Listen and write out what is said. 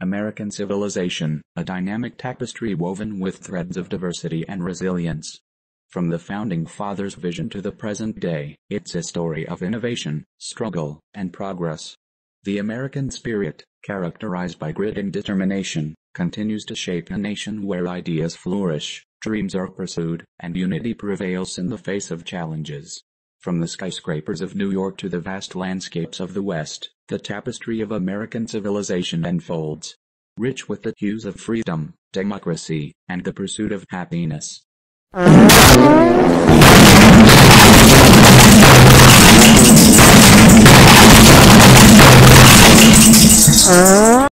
American civilization, a dynamic tapestry woven with threads of diversity and resilience. From the founding fathers' vision to the present day, it's a story of innovation, struggle, and progress. The American spirit, characterized by grit and determination, continues to shape a nation where ideas flourish, dreams are pursued, and unity prevails in the face of challenges. From the skyscrapers of New York to the vast landscapes of the West, the tapestry of American civilization unfolds, rich with the hues of freedom, democracy, and the pursuit of happiness. Uh-huh.